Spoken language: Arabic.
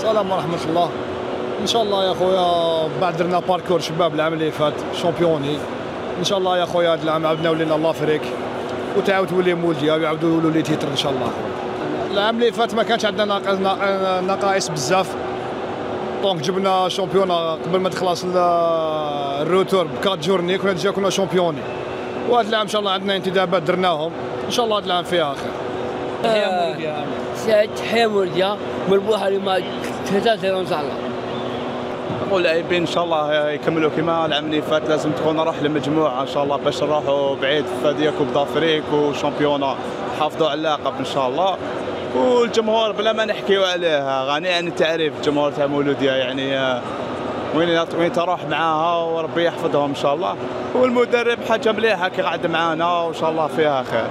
السلام ورحمة الله. إن شاء الله يا خويا بعد درنا parcours شباب العام اللي فات championnat. إن شاء الله يا خويا هذا العام عاودنا ولينا l'Afrique وتعاود تولي مولديا ويعاودوا يولوا les titres إن شاء الله. العام اللي فات ما كانش عندنا نقائص بزاف. donc جبنا championnat قبل ما تخلص ال- ال retour ب quatre journées كنا déjà كنا champions. وهذا العام إن شاء الله عندنا انتدابات درناهم. إن شاء الله هذا العام فيها خير تحية مولديا مربوحة لما ثلاثة إن شاء الله. واللاعبين إن شاء الله يكملوا كما العام اللي فات لازم تكون روح لمجموعة. إن شاء الله باش نروحوا بعيد. في هذه كوب دافريك وشامبيونا حافظوا على اللقب إن شاء الله. والجمهور بلا ما نحكيو عليها. غني عن التعريف الجمهور تاع مولوديا يعني آه، وين وين تروح معاها وربي يحفظهم إن شاء الله. والمدرب حاجة مليحة كي قاعد معانا. وإن شاء الله فيها خير.